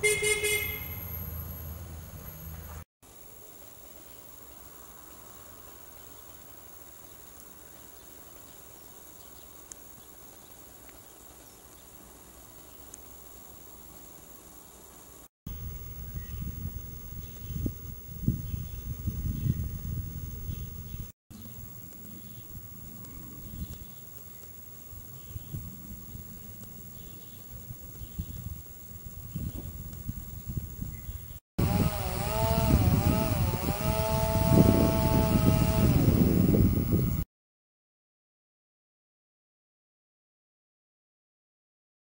Beep, beep, beep.